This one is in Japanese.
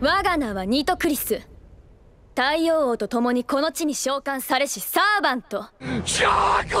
我が名はニトクリス。太陽王と共にこの地に召喚されしサーバント。諸君